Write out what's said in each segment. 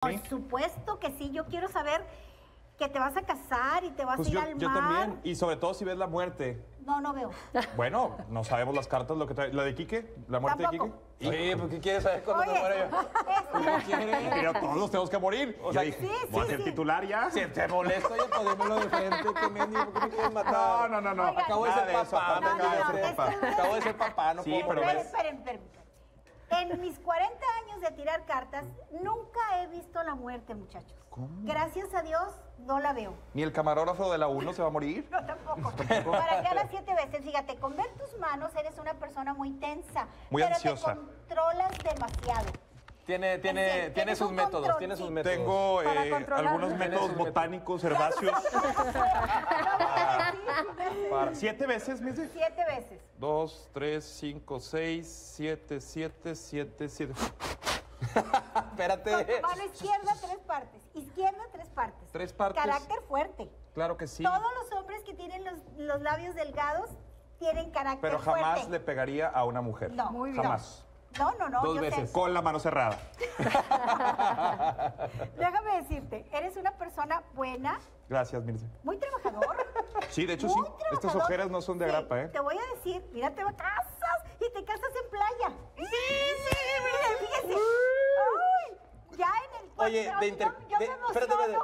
Por supuesto que sí, yo quiero saber que te vas a casar y te vas Pues a ir yo, al yo mar. también. Y sobre todo si ves la muerte. No, no veo. Bueno, no sabemos las cartas, lo que trae. ¿La de Quique? ¿La muerte Tampoco. de Quique? Sí, ¿por qué quieres saber cuándo me Oye, muero yo? Pero todos nos tenemos que morir. O Yo sea, dije, sí, voy a ser sí. titular ya. Si te molesta, pues dímelo de frente, que mendigo, ¿por qué me quieres matar? no, no, no. Oigan, Acabo de ser papá, acabo de ser papá. esto- Acabo de ser papá, no Sí, puedo. pero esperen, esperen, esperen. En mis 40 años de tirar cartas, nunca he visto la muerte, muchachos. Gracias a Dios, no la veo. Ni el camarógrafo de la 1 se va a morir. No, tampoco. Para que hagas siete veces. Fíjate, con ver tus manos eres una persona muy tensa. Muy pero ansiosa. te controlas demasiado. Tiene, En tiene, tiene sus un métodos, control, tiene sus sí. métodos. Tengo Para eh, algunos métodos. botánicos, herbáceos. ¿Siete veces, dice? Siete veces. Dos, tres, cinco, seis, siete, siete, siete, siete. Espérate. Mano izquierda, tres partes. Izquierda, tres partes. Tres partes. Carácter fuerte. Claro que sí. Todos los hombres que tienen los, los labios delgados tienen carácter Pero jamás fuerte. le pegaría a una mujer. No. Muy bien. Jamás. No, no, no. Dos yo veces. sé. Con la mano cerrada. Déjame decirte, eres una persona buena, Gracias, Mirce. muy trabajador. Sí, de hecho muy sí. Estas trabajador. ojeras no son de Sí, agrapa, ¿eh? Te voy a decir, mira, te casas y te casas en playa. Sí, sí, mira, fíjese. Ay, ya en el Oye, de inter... yo, yo de- me Espérate, espérate.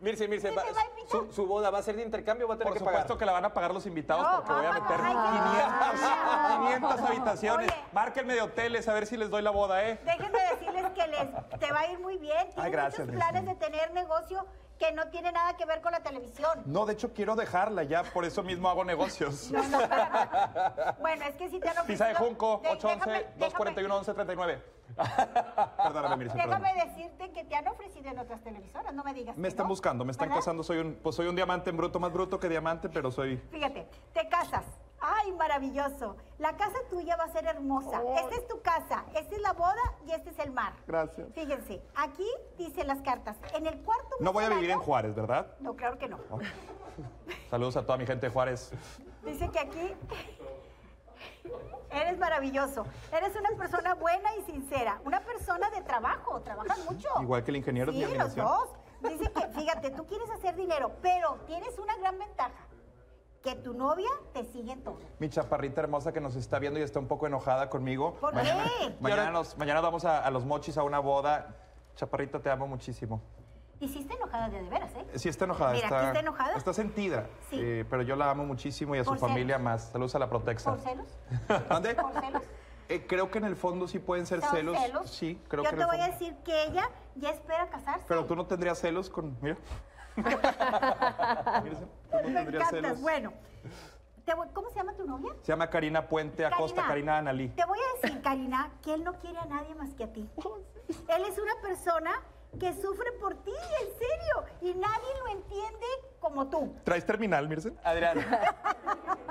Mirce, Mirce, Sí, va- su, su boda va a ser de intercambio va a tener Por que pagar? supuesto que la van a pagar los invitados No, porque voy a vámonos, meter ay, 500, 500 habitaciones. Oye. Márquenme de hoteles a ver si les doy la boda, ¿eh? Déjenme decirles que les, te va a ir muy bien. Tienes Ay, gracias, muchos planes de tener negocio que no tiene nada que ver con la televisión. No, de hecho quiero dejarla ya, por eso mismo hago negocios. No, no. Bueno, es que si te han Pizza de ofrecido- Junco, de- 811 déjame- 241 1139. Perdóname, Mirce, Déjame decirte que te han ofrecido en otras televisoras, no me digas. Me que están no, buscando, me están ¿verdad? casando, soy un, pues soy un diamante en bruto, más bruto que diamante, pero soy... Fíjate, te casas. Ay, maravilloso. La casa tuya va a ser hermosa. Esta es tu casa, esta es la boda y este es el mar. Gracias. Fíjense, aquí dicen las cartas. En el cuarto No voy a vivir en Juárez, ¿verdad? No, claro que no. Saludos a toda mi gente de Juárez. Dice que aquí eres maravilloso. Eres una persona buena y sincera. Una persona de trabajo. Trabajan mucho. Igual que el ingeniero de Sí, los dos. Dice que, fíjate, tú quieres hacer dinero, pero tienes una gran ventaja. Que tu novia te sigue en todo. Mi chaparrita hermosa que nos está viendo y está un poco enojada conmigo. ¿Por mañana, qué? Mañana, nos, mañana vamos a, a los mochis a una boda. Chaparrita, te amo muchísimo. Y sí está enojada de, de veras, ¿eh? Sí, está enojada. Mira, aquí está enojada. Está sentida. Sí. eh, pero yo la amo muchísimo y a su familia más. Saludos a la Protexa. ¿Por celos? ¿Dónde? ¿Por celos? Eh, creo que en el fondo sí pueden ser ¿Son celos. celos? Sí, creo Yo que en te el voy a decir que ella ya espera casarse. Pero tú no tendrías celos con. Mira. No Me encantas. celos. Bueno, te voy- ¿cómo se llama tu novia? Se llama Karina Puente Acosta, Karina Analí. Te voy a decir, Karina, que él no quiere a nadie más que a ti. Él es una persona que sufre por ti, en serio, y nadie lo entiende como tú. ¿Traes terminal, Mirce? Adrián,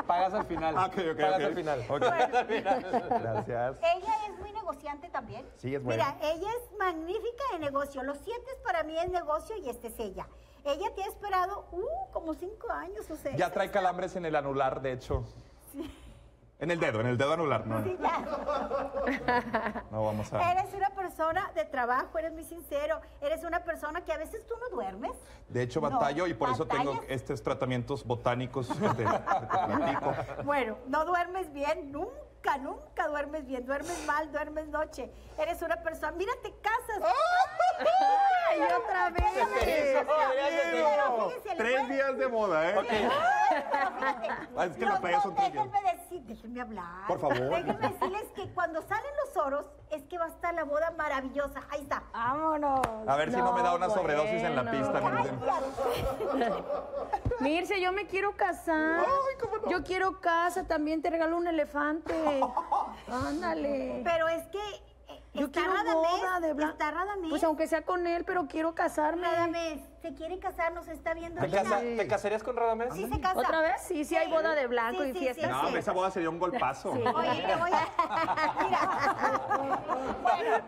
pagas al final. Ah, ok, ok, Pagas al final. Ok. Pagas al final. Gracias. Ella es muy negociante también. Sí, es buena. Mira, ella es magnífica en negocio. Los siete para mí es negocio y este es ella. Ella te ha esperado, uh, como cinco años o sea. Ya trae calambres en el anular, de hecho. En el dedo, en el dedo anular. No, Sí, ya. no vamos a. Eres una persona de trabajo, eres muy sincero. Eres una persona que a veces tú no duermes. De hecho, No, batallo y por eso tengo estos tratamientos botánicos que te, que te platico. Bueno, no duermes bien, nunca, nunca duermes bien. Duermes mal, duermes noche. Eres una persona. Mira, te casas. ¡Ay, otra vez! fíjense, Tres días de moda, ¿eh? Pero fíjate, Ah, es que los días. déjenme decir, déjenme hablar. Por favor. Déjenme decirles que cuando salen los oros es que va a estar la boda maravillosa. Ahí está. Vámonos. A ver si no me da una sobredosis en la bueno. pista, Mirce. Mirce, yo me quiero casar. Yo quiero casa, también te regalo un elefante. Ándale. Pero es que Yo quiero boda de blanco. Está Radamés. Pues aunque sea con él, pero quiero casarme. Radamés, se quiere casar, nos está viendo. ¿Te, ahorita. casa- ¿Te casarías con Radamés? Sí se casa. ¿Otra vez? Sí, sí hay boda de blanco Sí, y sí, fiesta. sí, No, esa boda sería un golpazo. Oye, te voy a... Mira.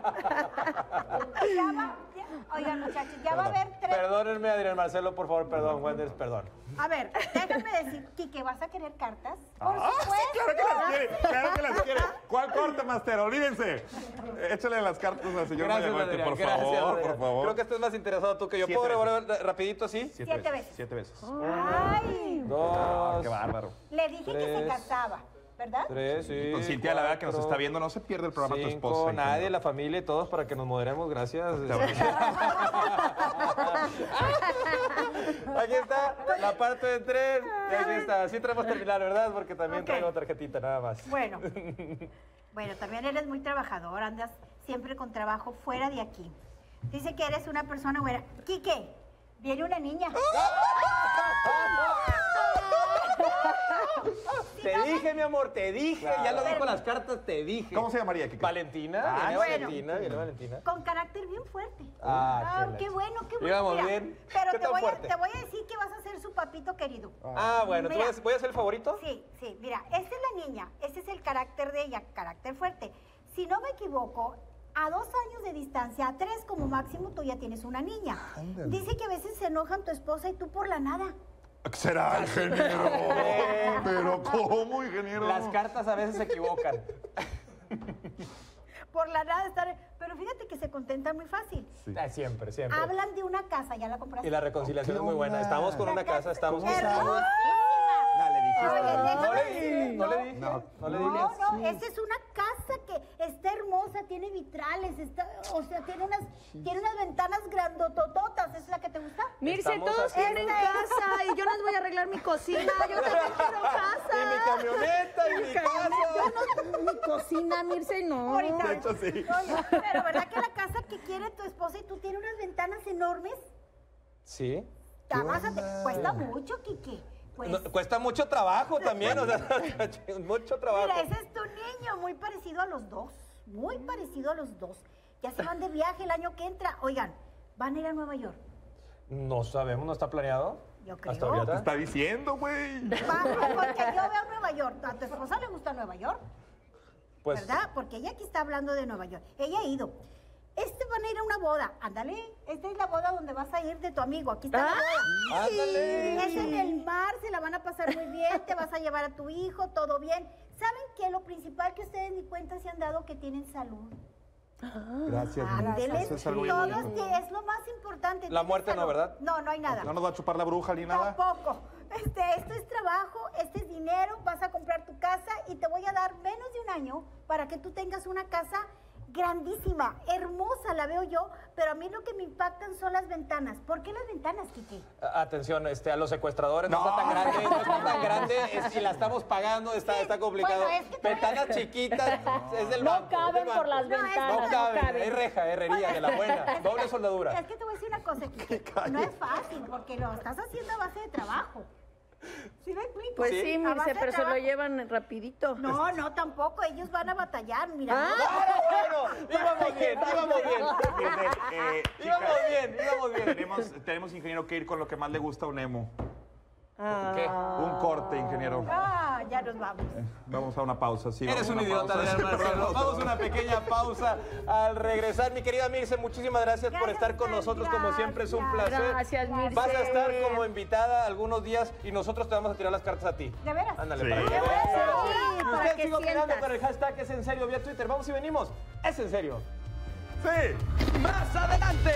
Bueno. Ya Oigan, muchachos, ya va a haber tres. Perdónenme, Adrián Marcelo, por favor, perdón, Wenders, perdón. A ver, déjame decir, Quique, ¿vas a querer cartas? Por Ah, sí, supuesto. claro que las quiere, claro que las quiere. ¿Cuál corte, Master? Olvídense. Échale las cartas al señor Gracias, Adrián, por gracias, favor, Adrián. por favor. Creo que estás más interesado tú que yo. ¿Puedo revolver rapidito así? Siete veces. Siete veces. Ay, Dos, Qué bárbaro. le dije que se casaba, ¿verdad? tres, sí. Con Cintia, la verdad que nos está viendo, no se pierde el programa tu cinco, esposa. nadie, la familia y todos para que nos moderemos, gracias. Aquí está la parte de tres. Y aquí está. Así tenemos que terminar, ¿verdad? Porque también Ok. traigo tarjetita, nada más. Bueno, bueno, también eres muy trabajador, andas siempre con trabajo fuera de aquí. Dice que eres una persona buena. Quique, viene una niña. Te dije, mi amor, te dije. Ya lo dijo las cartas, te dije. ¿Cómo se llamaría, Kike? Valentina, Ah, viene bueno. Valentina, viene Valentina. Con carácter bien fuerte. Ah, qué qué bueno, qué bueno. Íbamos bien. Pero ¿Qué te tan voy, a, fuerte? te voy a decir que vas a ser su papito querido. Ah, bueno, ¿tú Mira. voy a- voy a ser el favorito? Sí, sí, mira, esta es la niña, este es el carácter de ella, carácter fuerte. Si no me equivoco, a dos años de distancia, a tres como máximo, tú ya tienes una niña. Dice que a veces se enojan tu esposa y tú por la nada. ¿Qué será, ingeniero? Pero, ¿cómo, ingeniero? Las cartas a veces se equivocan. Por la nada estar... Pero fíjate que se contentan muy fácil. Ah, Siempre, siempre. Hablan de una casa, ¿ya la compraste? Y la reconciliación es muy buena. Estamos con una casa, estamos. Oye, No le dije, decirte, no le dije, No. no No, no, esa es una hermosa, tiene vitrales, está, o sea, tiene unas, tiene unas ventanas grandotototas, ¿es la que te gusta? Mirce, Estamos todos haciendo- tienen casa y yo les voy a arreglar mi cocina. Yo también quiero casa. Y mi camioneta y mi casa. Yo no, mi cocina, Mirce, no. Ahorita. De hecho, sí. Oye, pero ¿verdad que la casa que quiere tu esposa y tú tiene unas ventanas enormes? Sí. Tamásate, cuesta mucho, Kike. Pues, No, cuesta mucho trabajo también, o sea, mucho trabajo. mira, ese es tu niño, muy parecido a los dos, muy parecido a los dos. Ya se van de viaje el año que entra. Oigan, van a ir a Nueva York. No sabemos, no está planeado. Yo creo. Hasta ¿Qué ahorita. está diciendo, güey? Vamos, porque yo veo Nueva York. ¿A tu esposa le gusta Nueva York? Pues ¿Verdad? Porque ella aquí está hablando de Nueva York. Ella ha ido. Este van a ir a una boda. Ándale, esta es la boda donde vas a ir de tu amigo. Aquí está la boda. Ándale. Es en el mar, se la van a pasar muy bien, te vas a llevar a tu hijo, todo bien. ¿Saben qué? Lo principal que ustedes ni cuenta se han dado que tienen salud. Gracias, Ándele, Eso es algo todo bien es, bonito. que es lo más importante. La tienes muerte no, salud. ¿verdad? No, no hay nada. ¿No nos va a chupar la bruja ni nada? Tampoco. Este, esto es trabajo, este es dinero, vas a comprar tu casa y te voy a dar menos de un año para que tú tengas una casa grandísima, hermosa, la veo yo, pero a mí lo que me impactan son las ventanas. ¿Por qué las ventanas, Kiki? Atención, este, a los secuestradores no, está tan grande, no está tan grande, es- y la estamos pagando, está, Sí, está complicado. bueno, es que te- Ventanas chiquitas, es del No banco. es caben banco. por las No, es ventanas. No no caben, caben. hay reja, herrería de la buena, doble soldadura. Es que te voy a decir una cosa, Kiki. No es fácil porque lo estás haciendo a base de trabajo. ¿Sí me explico? Pues Sí. Mirce, pero se lo llevan rapidito. No, no, tampoco. Ellos van a batallar. Mira, bueno, íbamos bien, íbamos bien. Fíjate, eh, Íbamos chicas, bien, íbamos bien. tenemos, tenemos, ingeniero, que ir con lo que más le gusta a un emo. ¿Qué? Un corte, ingeniero. Ah, ya nos vamos. Vamos a una pausa, sí. Eres un idiota. Adrián Marcelo. Vamos a una pequeña pausa al regresar. Mi querida Mirce, muchísimas gracias, por estar con nosotros. Como siempre, es un placer. Gracias, Mirce. Vas a estar como invitada algunos días y nosotros te vamos a tirar las cartas a ti. ¿De veras? Ándale, Sí. para que Te voy a veas. seguir, Y para que opinando sientas. con el hashtag es en serio vía Twitter. Vamos y venimos. Es en serio. Sí. Más adelante.